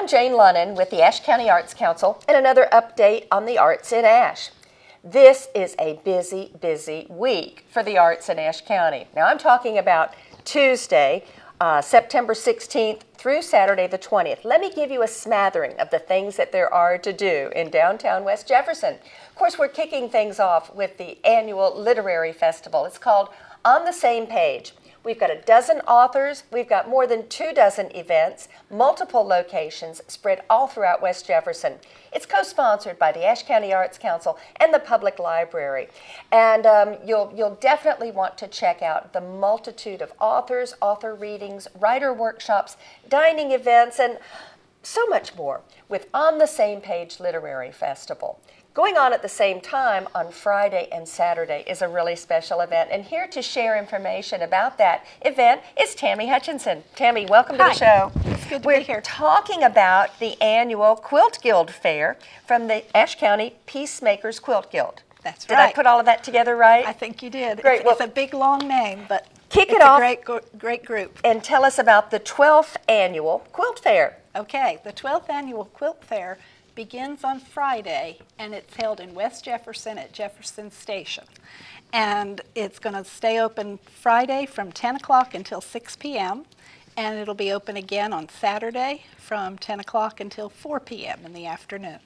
I'm Jane Lonon with the Ashe County Arts Council and another update on the arts in Ashe. This is a busy, busy week for the arts in Ashe County. Now, I'm talking about Tuesday, uh, September 16th through Saturday the 20th. Let me give you a smattering of the things that there are to do in downtown West Jefferson. Of course, we're kicking things off with the annual literary festival. It's called On the Same Page. We've got a dozen authors. We've got more than two dozen events, multiple locations spread all throughout West Jefferson. It's co-sponsored by the Ashe County Arts Council and the Public Library. And um, you'll, you'll definitely want to check out the multitude of authors, author readings, writer workshops, dining events, and so much more with On the Same Page Literary Festival. Going on at the same time on Friday and Saturday is a really special event. And here to share information about that event is Tammy Hutchinson. Tammy, welcome Hi. to the show. It's good to be here. We're be here. talking about the annual Quilt Guild Fair from the Ashe County Piecemakers Quilt Guild. That's Did I put all of that together right? I think you did. Great, It's, well- it's a big long name, but Kick it off. great, great group. and tell us about the 12th annual Quilt Fair. Okay, the 12th annual Quilt Fair begins on Friday and it's held in West Jefferson at Jefferson Station. And it's going to stay open Friday from 10 o'clock until 6 p.m. And it'll be open again on Saturday from 10 o'clock until 4 p.m. in the afternoon.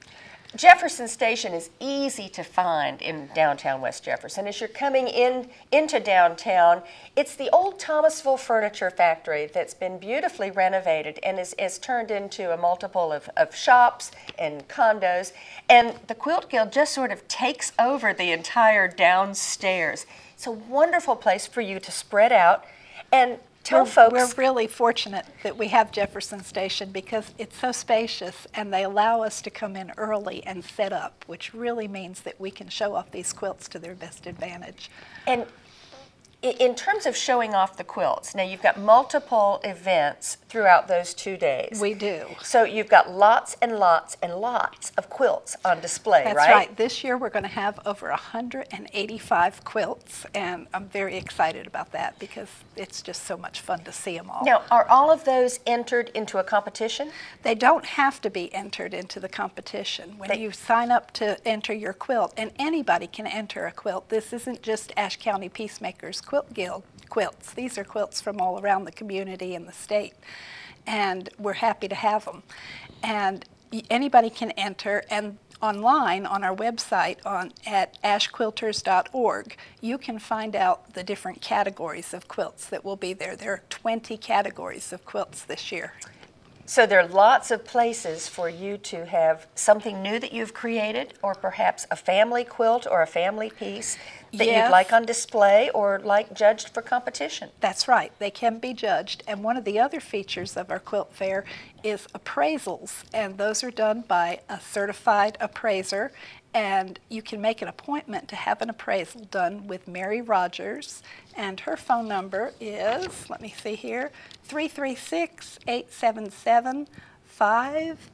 Jefferson Station is easy to find in downtown West Jefferson. As you're coming in into downtown, it's the old Thomasville Furniture Factory that's been beautifully renovated and is, is turned into a multiple of, of shops and condos. And the Quilt Guild just sort of takes over the entire downstairs. It's a wonderful place for you to spread out and tell we're, folks. We're really fortunate that we have Jefferson Station because it's so spacious and they allow us to come in early and set up, which really means that we can show off these quilts to their best advantage. And in terms of showing off the quilts, now you've got multiple events throughout those two days. We do. So you've got lots and lots and lots of quilts on display, That's right? right. This year we're going to have over 185 quilts, and I'm very excited about that because it's just so much fun to see them all. Now, are all of those entered into a competition? They don't have to be entered into the competition. When They- you sign up to enter your quilt, and anybody can enter a quilt, this isn't just Ashe County Piecemakers Quilt Guild quilts. These are quilts from all around the community and the state, and we're happy to have them. And anybody can enter, and online on our website on at ashquilters.org, you can find out the different categories of quilts that will be there. There are 20 categories of quilts this year. So there are lots of places for you to have something new that you've created, or perhaps a family quilt or a family piece that you'd like on display or like judged for competition. That's right, they can be judged. And one of the other features of our quilt fair is appraisals, and those are done by a certified appraiser. And you can make an appointment to have an appraisal done with Mary Rogers, and her phone number is, let me see here, 336 877 5.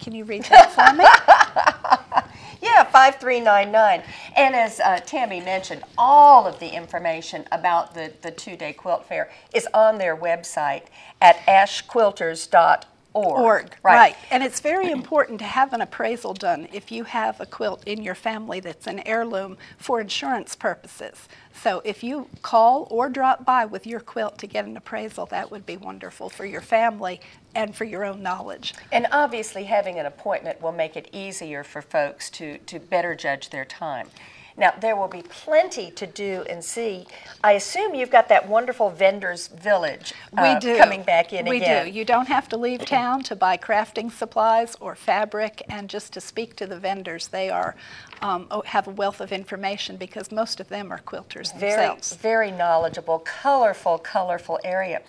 Can you read that for me? Yeah, 5399. And as uh, Tammy mentioned, all of the information about the, the two day quilt fair is on their website at ashquilters.org. org. Right. And it's very important to have an appraisal done if you have a quilt in your family that's an heirloom for insurance purposes. So if you call or drop by with your quilt to get an appraisal, that would be wonderful for your family and for your own knowledge. And obviously, having an appointment will make it easier for folks to, to better judge their time. Now, there will be plenty to do and see. I assume you've got that wonderful vendors village uh, we do. coming back in we again. do. You don't have to leave town to buy crafting supplies or fabric, and just to speak to the vendors, they are um, oh, have a wealth of information because most of them are quilters Very, themselves. very knowledgeable, colorful, colorful area.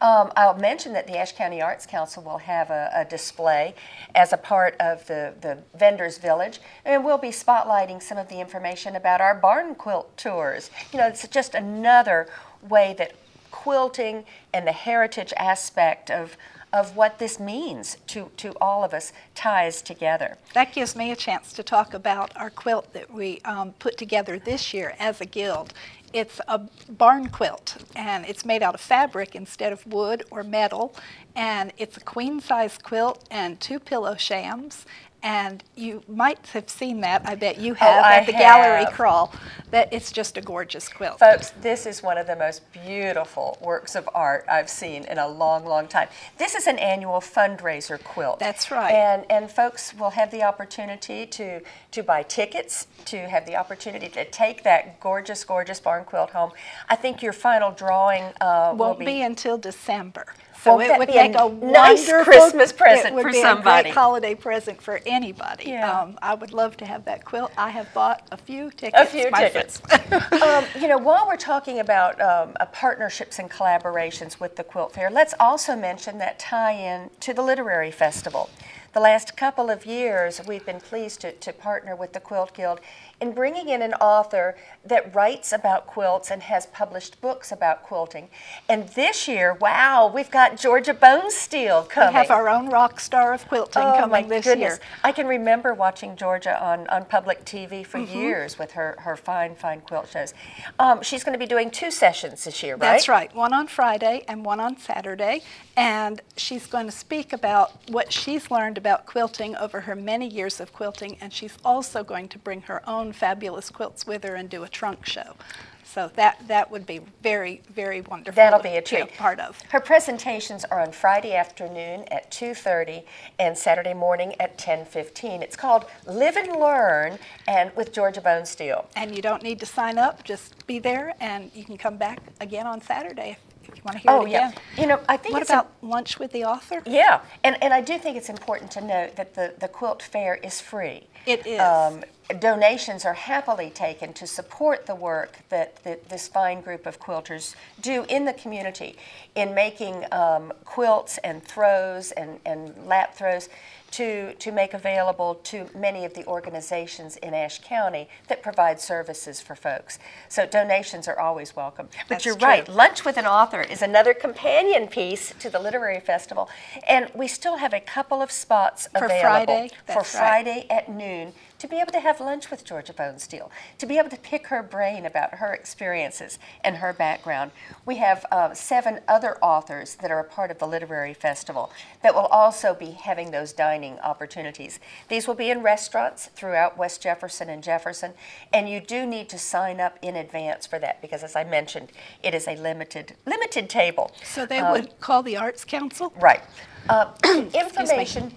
Um, I'll mention that the Ashe County Arts Council will have a, a display as a part of the, the Vendors Village, and we'll be spotlighting some of the information about our barn quilt tours. You know, it's just another way that quilting and the heritage aspect of of what this means to, to all of us ties together. That gives me a chance to talk about our quilt that we um, put together this year as a guild. It's a barn quilt, and it's made out of fabric instead of wood or metal. And it's a queen size quilt and two pillow shams. And you might have seen that, I bet you have, Oh, at the gallery crawl. That it's just a gorgeous quilt. Folks, this is one of the most beautiful works of art I've seen in a long, long time. This is an annual fundraiser quilt. That's right. And and folks will have the opportunity to to buy tickets, to have the opportunity to take that gorgeous, gorgeous barn quilt home. I think your final drawing uh, Won't will be until December. So Won't it that would be a make a nice wonderful Christmas present it would for be somebody. A great holiday present for anybody. Yeah. Um, I would love to have that quilt. I have bought a few tickets. A few my tickets. um, you know, while we're talking about um, uh, partnerships and collaborations with the Quilt Fair, let's also mention that tie-in to the Literary Festival. The last couple of years, we've been pleased to, to partner with the Quilt Guild in bringing in an author that writes about quilts and has published books about quilting. And this year, wow, we've got Georgia Bonesteel we coming. have our own rock star of quilting Oh, coming this goodness. year. I can remember watching Georgia on, on public TV for Mm-hmm. years with her, her fine, fine quilt shows. Um, she's going to be doing two sessions this year, right? That's right. One on Friday and one on Saturday. And she's going to speak about what she's learned about quilting over her many years of quilting. And she's also going to bring her own fabulous quilts with her and do a trunk show. So that, that would be very, very wonderful. That'll be a treat. Be part of. Her presentations are on Friday afternoon at 2:30 and Saturday morning at 10:15. It's called Live and Learn and with Georgia Bonesteel. And you don't need to sign up. Just be there, and you can come back again on Saturday you want to hear Oh it yeah. You know, I think What it's a- about lunch with the author? Yeah, and, and I do think it's important to note that the, the quilt fair is free. It is. Um, donations are happily taken to support the work that, that this fine group of quilters do in the community in making um, quilts and throws and, and lap throws to, to make available to many of the organizations in Ashe County that provide services for folks. So donations are always welcome. But That's you're true. right, Lunch with an Author is another companion piece to the Literary Festival, and we still have a couple of spots For available Friday? for That's right. Friday at noon to be able to have lunch with Georgia Bonesteel, to be able to pick her brain about her experiences and her background. We have uh, seven other authors that are a part of the Literary Festival that will also be having those dining opportunities. These will be in restaurants throughout West Jefferson and Jefferson, and you do need to sign up in advance for that because, as I mentioned, it is a limited limited table. So they Um, would call the Arts Council? Right. Uh, information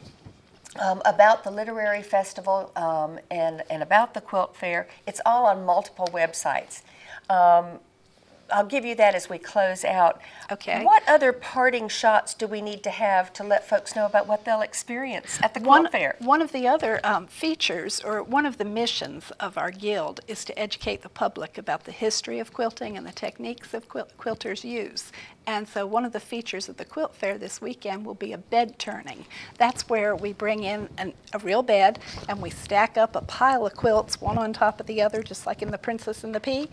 um, about the Literary Festival um, and, and about the Quilt Fair, it's all on multiple websites. Um, I'll give you that as we close out. Okay. What other parting shots do we need to have to let folks know about what they'll experience at the Quilt One, Fair? one of the other um, features, or one of the missions of our guild, is to educate the public about the history of quilting and the techniques of quil- quilters use. And so, one of the features of the quilt fair this weekend will be a bed turning. That's where we bring in an, a real bed and we stack up a pile of quilts, one on top of the other, just like in The Princess and the Pea.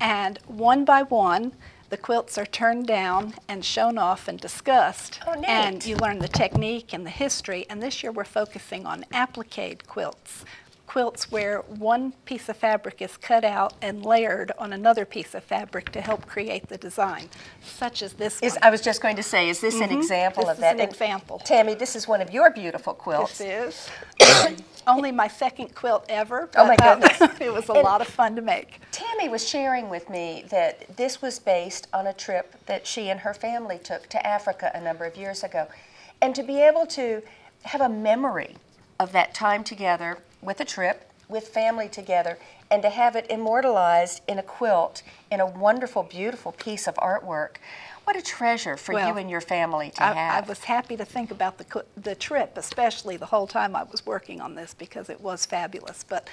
And one by one, the quilts are turned down and shown off and discussed. Oh, neat. And you learn the technique and the history. And this year we're focusing on applique quilts. Quilts where one piece of fabric is cut out and layered on another piece of fabric to help create the design, such as this Is. I was just going to say, is this an example This of is that? an And example. Tammy, this is one of your beautiful quilts. This is only my second quilt ever. Oh, my um, goodness. it was a And- lot of fun to make. Tammy was sharing with me that this was based on a trip that she and her family took to Africa a number of years ago. And to be able to have a memory of that time together with a trip, with family together, and to have it immortalized in a quilt, in a wonderful, beautiful piece of artwork. What a treasure for you and your family to I, I was happy to think about the, the trip, especially the whole time I was working on this because it was fabulous. But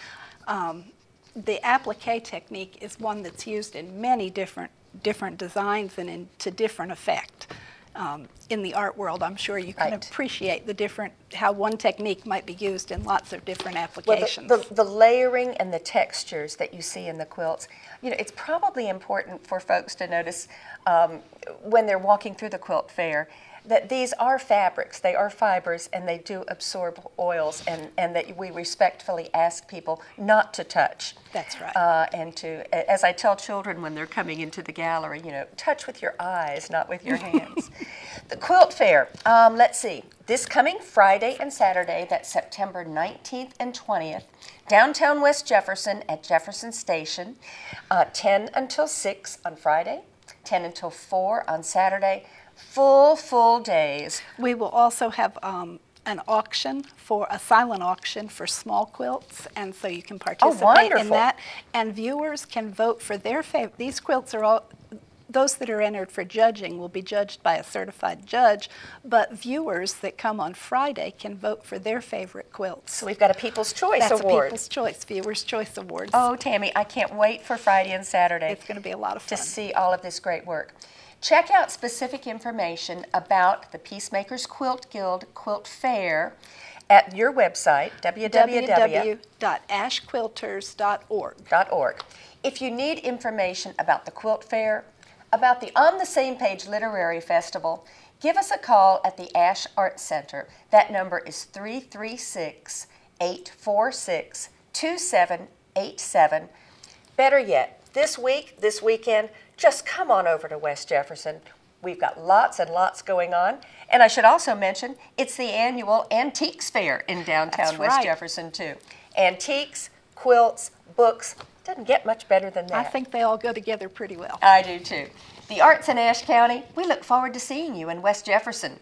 um, the applique technique is one that's used in many different different designs and in, to different effect. Um, in the art world, I'm sure you can Right. appreciate the different how one technique might be used in lots of different Well, applications. the, the, the layering and the textures that you see in the quilts, you know, it's probably important for folks to notice um, when they're walking through the quilt fair that these are fabrics, they are fibers, and they do absorb oils, and, and that we respectfully ask people not to touch. That's right. Uh, and to, as I tell children when they're coming into the gallery, you know, touch with your eyes, not with your hands. the quilt fair, um, let's see, this coming Friday and Saturday, that's September 19th and 20th, downtown West Jefferson at Jefferson Station, uh, 10 until 6 on Friday, 10 until 4 on Saturday. Full, full days. We will also have um, an auction for a silent auction for small quilts, and so you can participate in Oh, wonderful. that. And viewers can vote for their favorite. These quilts are all. Those that are entered for judging will be judged by a certified judge, but viewers that come on Friday can vote for their favorite quilts. So we've got a People's Choice That's Award. a People's Choice, Viewers' Choice Awards. Oh, Tammy, I can't wait for Friday and Saturday. It's going to be a lot of fun. to see all of this great work. Check out specific information about the Piecemakers Quilt Guild Quilt Fair at your website, www.ashquilters.org. If you need information about the quilt fair, about the On the Same Page Literary Festival, give us a call at the Ashe Art Center. That number is 336 846 2787. Better yet, this week, this weekend, just come on over to West Jefferson. We've got lots and lots going on. And I should also mention, it's the annual Antiques Fair in downtown That's West right. Jefferson, too. Antiques, quilts, books, doesn't get much better than that. I think they all go together pretty well. I do too. The Arts in Ashe County, we look forward to seeing you in West Jefferson.